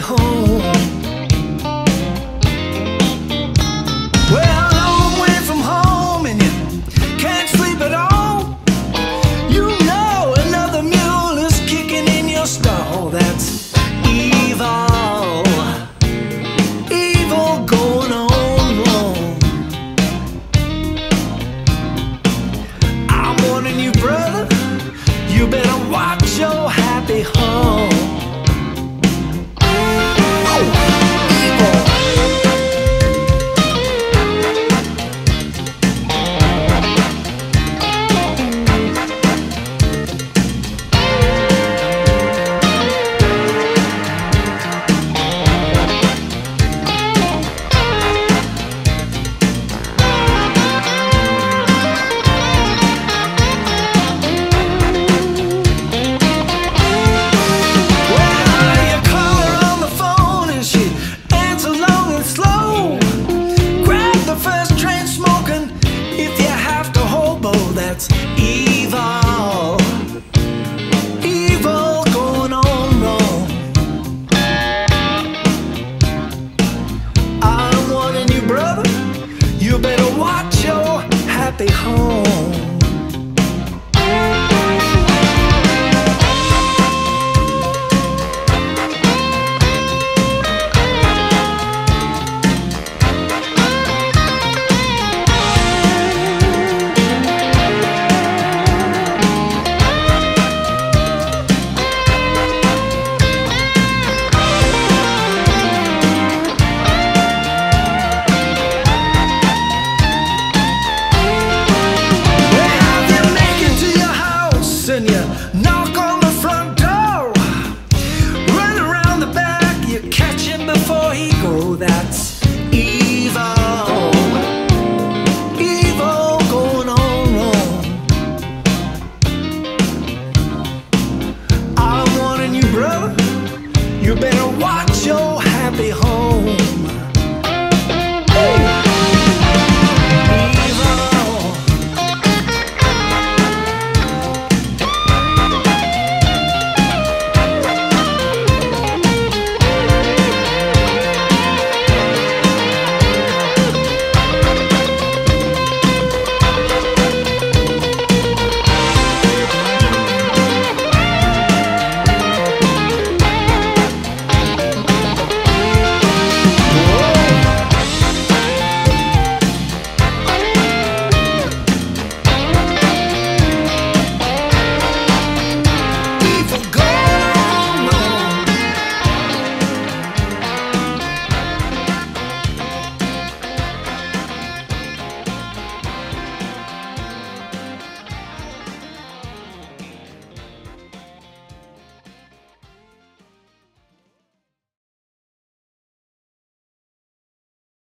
Home.